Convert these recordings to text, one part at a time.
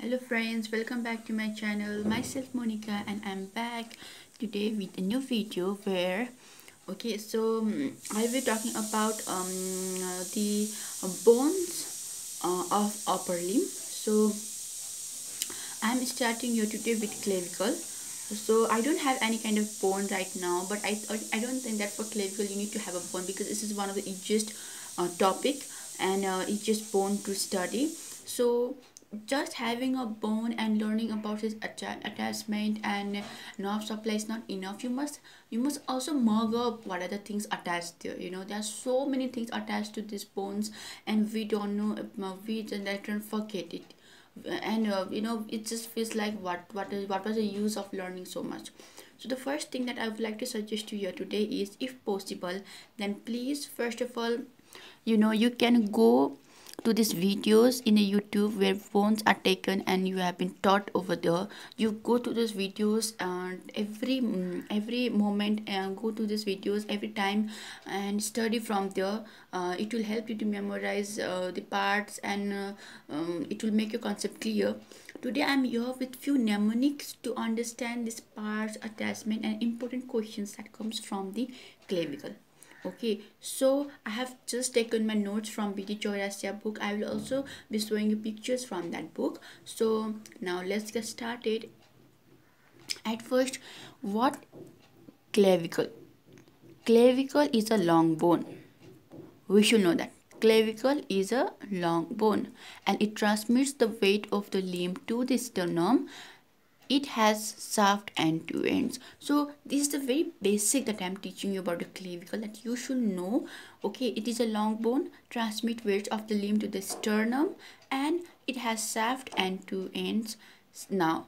hello friends welcome back to my channel. Myself monica and i'm back today with a new video where okay so um, i'll be talking about um, the bones uh, of upper limb. So i'm starting here today with clavicle. So i don't have any kind of bone right now but i i don't think that for clavicle you need to have a bone because this is one of the easiest uh, topic and uh, easiest bone to study. So just having a bone and learning about its atta attachment and nerve supply is not enough. You must you must also mug up what are the things attached there you know. There are so many things attached to these bones and we don't know uh, we just don't forget it. And uh, you know it just feels like what what is what was the use of learning so much? So the first thing that i would like to suggest to you today is if possible then please first of all you know you can go to these videos in a youtube where phones are taken and you have been taught over there. You go to those videos and every mm, every moment and go to these videos every time and study from there. Uh, it will help you to memorize uh, the parts and uh, um, it will make your concept clear. Today i'm here with few mnemonics to understand these parts attachment and important questions that comes from the clavicle okay so i have just taken my notes from BD chaurasia book. I will also be showing you pictures from that book. So now let's get started. At first what? Clavicle. Clavicle is a long bone. We should know that. Clavicle is a long bone and it transmits the weight of the limb to the sternum it has shaft and two ends. So this is the very basic that i'm teaching you about the clavicle that you should know okay it is a long bone transmit weight of the limb to the sternum and it has shaft and two ends. Now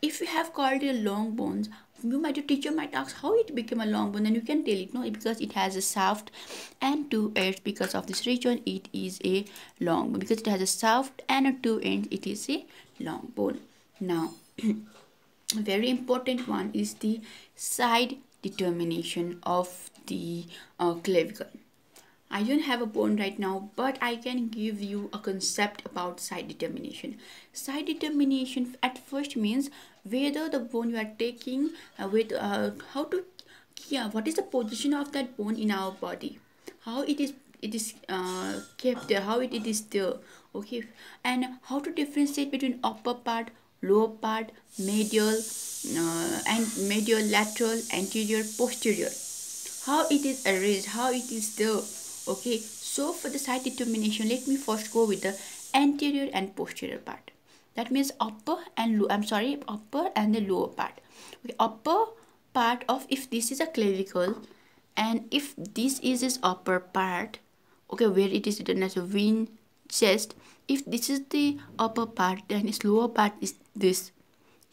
if you have called it a long bones you might your teacher might ask how it became a long bone and you can tell it no because it has a shaft and two ends because of this region it is a long bone. Because it has a shaft and a two ends it is a long bone. Now very important one is the side determination of the uh, clavicle. I don't have a bone right now, but I can give you a concept about side determination. Side determination at first means whether the bone you are taking uh, with uh, how to yeah what is the position of that bone in our body, how it is it is uh, kept there, how it, it is there, okay, and how to differentiate between upper part, lower part, medial, uh, and medial, lateral, anterior, posterior. How it is arranged, how it is there. Okay, so for the site determination, let me first go with the anterior and posterior part. That means upper and low. I'm sorry, upper and the lower part. Okay, upper part of if this is a clavicle and if this is its upper part okay where it is written as a vein chest if this is the upper part then its lower part is this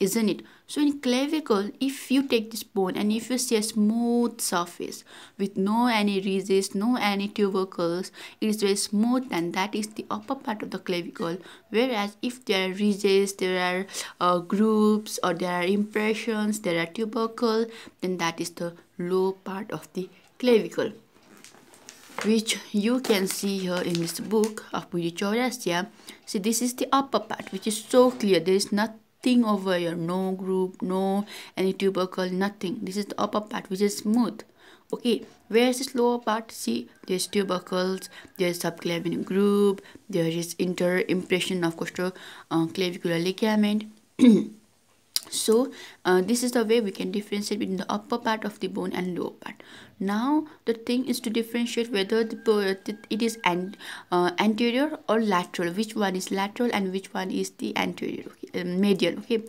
isn't it? So in clavicle if you take this bone and if you see a smooth surface with no any ridges no any tubercles it is very smooth and that is the upper part of the clavicle. Whereas if there are ridges there are uh, groups or there are impressions there are tubercle then that is the low part of the clavicle which you can see here in this book of BD Chaurasia. See, this is the upper part, which is so clear. There is nothing over here, no group, no any tubercle, nothing. This is the upper part, which is smooth. Okay, where's this lower part? See, there's tubercles, there's subclavian groove, there is inter-impression of costo uh, clavicular ligament. so uh, this is the way we can differentiate between the upper part of the bone and lower part. Now the thing is to differentiate whether the, it is an, uh, anterior or lateral. Which one is lateral and which one is the anterior okay, uh, medial okay?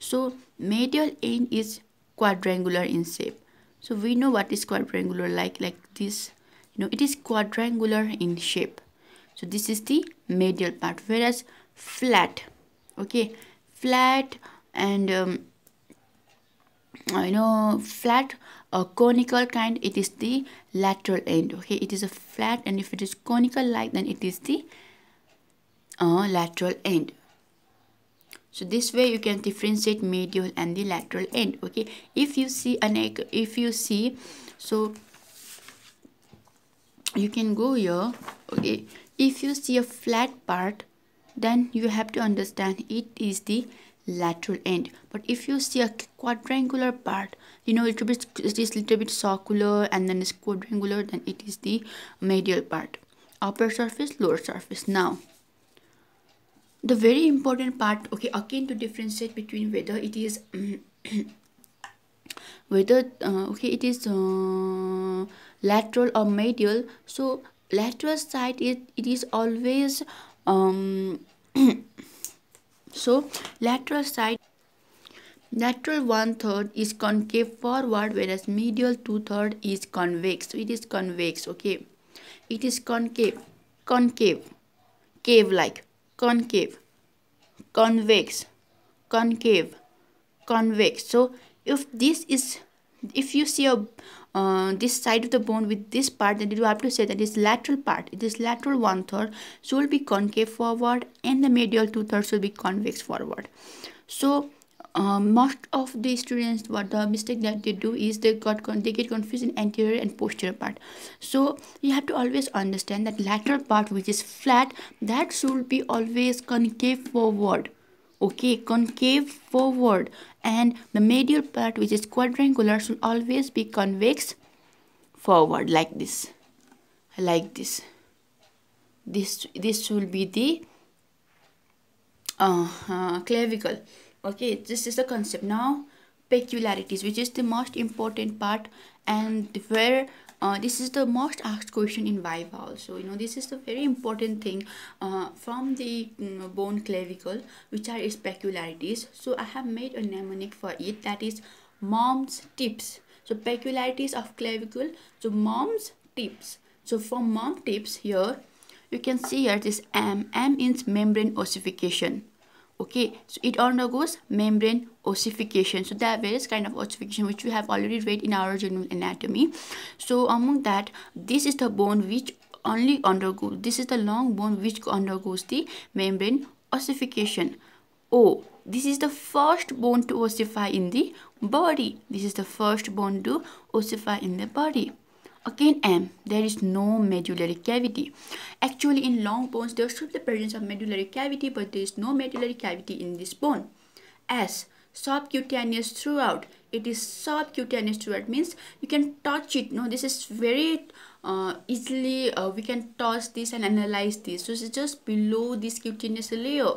So medial end is quadrangular in shape. So we know what is quadrangular like like this. You know it is quadrangular in shape. So this is the medial part. Whereas flat okay? Flat and um, you know flat or conical kind it is the lateral end okay? It is a flat and if it is conical like then it is the uh, lateral end. So this way you can differentiate medial and the lateral end okay? If you see an egg, if you see so you can go here okay? If you see a flat part then you have to understand it is the lateral end. But if you see a quadrangular part you know it is little bit circular and then it's quadrangular then it is the medial part. Upper surface lower surface. Now the very important part okay again to differentiate between whether it is whether uh, okay it is uh, lateral or medial. So lateral side it, it is always um so lateral side lateral one third is concave forward whereas medial two third is convex. So it is convex okay? It is concave concave cave like concave convex concave convex. So if this is if you see a uh, this side of the bone with this part then you have to say that is lateral part. It is lateral one third will be concave forward and the medial two thirds will be convex forward. So um, most of the students what the mistake that they do is they got they get confused in anterior and posterior part. So you have to always understand that lateral part which is flat that should be always concave forward. Okay concave forward and the medial part which is quadrangular should always be convex forward like this like this. This this will be the uh, uh, clavicle. Okay this is the concept. Now peculiarities which is the most important part and where uh, this is the most asked question in Viva also. You know this is the very important thing uh, from the um, bone clavicle which are its peculiarities. So I have made a mnemonic for it that is mom's tips. So peculiarities of clavicle. So mom's tips. So for mom tips here you can see here this M. M means membrane ossification okay so it undergoes membrane ossification. So there are various kind of ossification which we have already read in our general anatomy. So among that this is the bone which only undergoes this is the long bone which undergoes the membrane ossification. Oh this is the first bone to ossify in the body. This is the first bone to ossify in the body Again M, there is no medullary cavity. Actually in long bones there should be the presence of medullary cavity but there is no medullary cavity in this bone. S, subcutaneous throughout. It is subcutaneous throughout means you can touch it. No, this is very uh, easily uh, we can touch this and analyze this. So it's just below this cutaneous layer.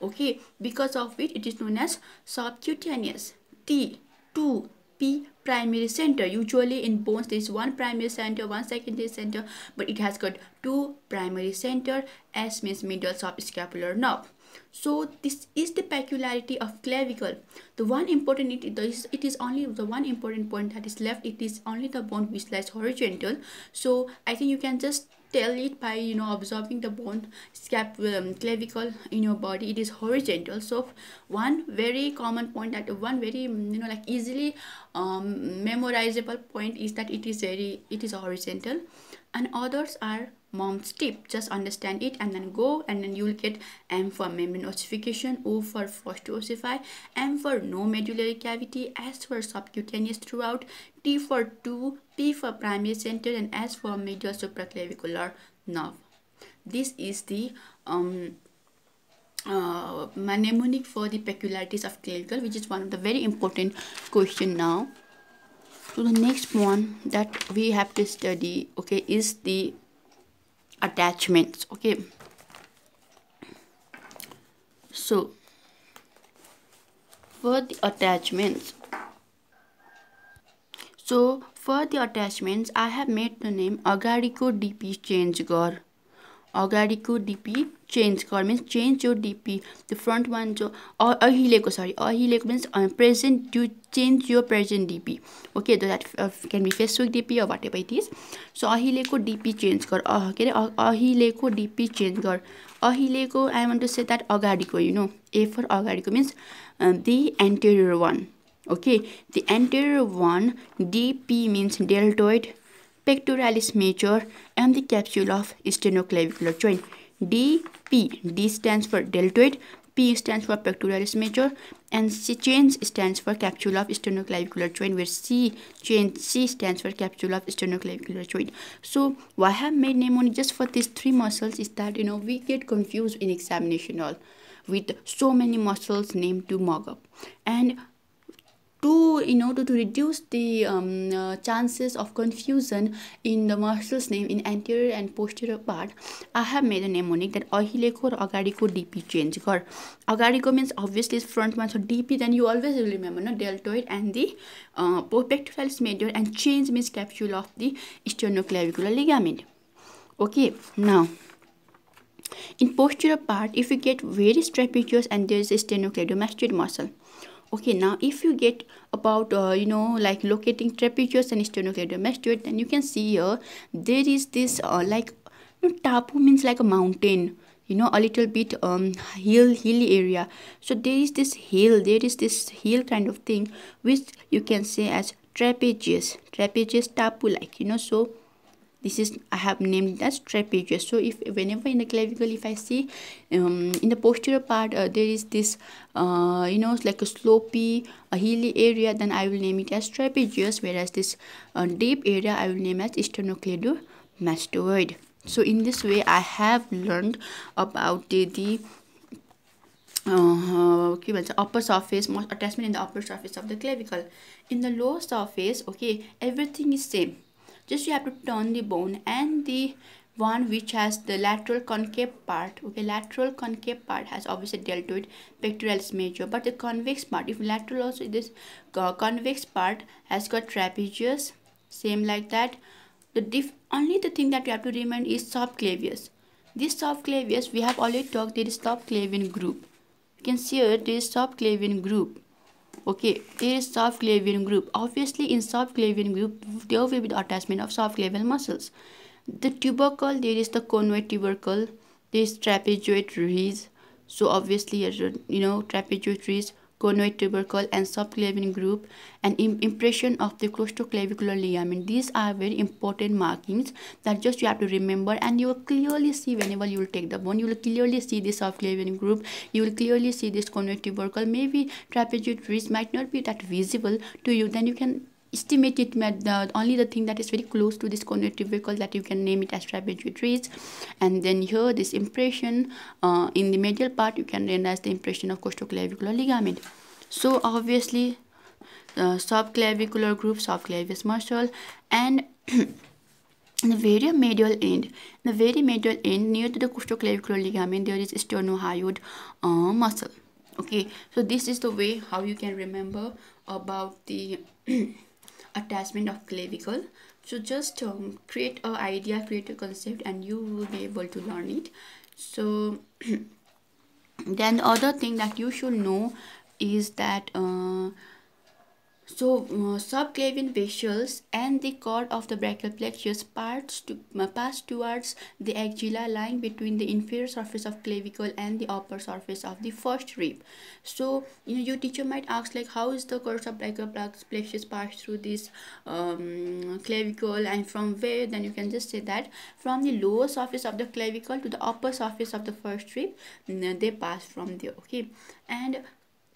Okay, because of it it is known as subcutaneous. T, 2, P primary center. Usually in bones there is one primary center one secondary center but it has got two primary center s means middle subscapular nerve so this is the peculiarity of clavicle. The one important it is it is only the one important point that is left it is only the bone which lies horizontal. So i think you can just tell it by you know observing the bone scap um, clavicle in your body. It is horizontal. So one very common point that one very you know like easily um, memorizable point is that it is very it is horizontal. And others are mom's tip. Just understand it and then go and then you will get m for membrane ossification o for first to ossify m for no medullary cavity s for subcutaneous throughout t for 2 p for primary center and s for medial supraclavicular nerve. This is the um uh, mnemonic for the peculiarities of clavicle which is one of the very important question now. So the next one that we have to study okay is the attachments okay. So for the attachments so for the attachments i have made the name agariko dp change gar अगाडिको DP change गर means change यो DP the front one जो अहिलेको sorry अहिलेको means present to change yo present DP okay that can be Facebook DP whatever it is so अहिलेको DP change गर के अरे अहिलेको डिपी चेन्ज गर अहिलेको आई वान टु से द्याट अगाडिको यु नो ए फर अगाडिको means the anterior one okay the anterior one dp means deltoid pectoralis major and the capsule of sternoclavicular joint dp d stands for deltoid P stands for pectoralis major and C chains stands for capsule of sternoclavicular joint where C chain C stands for capsule of sternoclavicular joint. So why I have made mnemonic just for these three muscles is that you know we get confused in examination hall with so many muscles named to mock up and to in order to reduce the um, uh, chances of confusion in the muscles name in anterior and posterior part i have made a mnemonic that ahileको र अगाडिको dp change गर अगाडिको means obviously front one so dp then you always will remember no deltoid and the uh, pectoralis major and change means capsule of the sternoclavicular ligament okay now in posterior part if you get very trapezius and there is a sternocleidomastoid muscle okay now if you get about uh, you know like locating trapezius and sternocleidomastoid then you can see here there is this uh, like you know, tapu means like a mountain you know a little bit um hill hilly area. So there is this hill there is this hill kind of thing which you can say as trapezius trapezius tapu like you know so this is i have named it as trapezius so if whenever in the clavicle if i see um, in the posterior part uh, there is this uh, you know like a slopy a hilly area then i will name it as trapezius whereas this uh, deep area i will name as sternocleidomastoid. So in this way i have learned about the, the uh, okay, well, the upper surface, attachment in the upper surface of the clavicle. In the lower surface, okay, everything is same just you have to turn the bone and the one which has the lateral concave part okay? Lateral concave part has obviously deltoid pectoralis major but the convex part if lateral also this convex part has got trapezius same like that. The diff only the thing that you have to remember is subclavius this subclavius we have already talked there is subclavian groove. You can see here there is subclavian groove okay there is subclavian groove. Obviously in soft subclavian groove there will be the attachment of soft subclavian muscles. The tubercle there is the conoid tubercle there is trapezoid ridge so obviously you know trapezoid ridge conoid tubercle and subclavian groove and impression of the costoclavicular ligament these are very important markings that just you have to remember and you will clearly see whenever you will take the bone you will clearly see this subclavian groove you will clearly see this conoid tubercle. Maybe trapezoid ridge might not be that visible to you then you can estimate it only the thing that is very close to this conoid tubercle that you can name it as trapezoid ridge and then here this impression uh, in the medial part you can as the impression of costoclavicular ligament so obviously the subclavicular groove subclavius muscle and the very medial end the very medial end near to the costoclavicular ligament there is sternohyoid uh, muscle. Okay? So this is the way how you can remember about the attachment of clavicle. So just um, create a idea create a concept and you will be able to learn it. So then the other thing that you should know is that uh, so, uh, subclavian vessels and the cord of the brachial plexus parts to, uh, pass towards the axilla lying between the inferior surface of clavicle and the upper surface of the first rib. So, you know, your teacher might ask like, how is the course of brachial plexus pass through this um, clavicle and from where? Then you can just say that from the lower surface of the clavicle to the upper surface of the first rib, they pass from there. Okay, and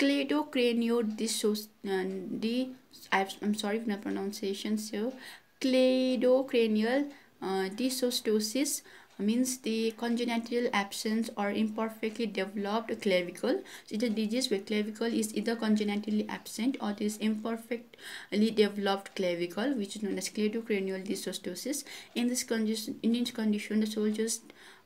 cleidocraniodissos uh, I'm sorry for the pronunciation so cleidocranial uh, dysostosis means the congenital absence or imperfectly developed clavicle. So it's a disease where clavicle is either congenitally absent or this imperfectly developed clavicle which is known as cleidocranial dysostosis. In this condition, in this condition the soldiers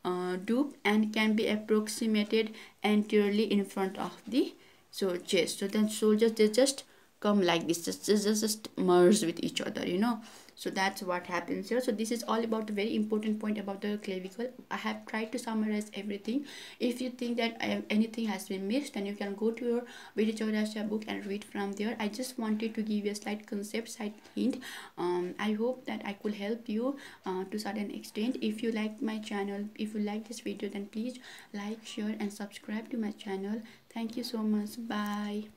uh, dupe and can be approximated anteriorly in front of the so chest so then soldiers they just come like this just, just just merge with each other you know? So that's what happens here. So this is all about a very important point about the clavicle. I have tried to summarize everything. If you think that have, anything has been missed then you can go to your Vidya book and read from there. I just wanted to give you a slight concept slight hint. Um, i hope that i could help you uh, to certain extent. If you like my channel if you like this video then please like share and subscribe to my channel. Thank you so much. Bye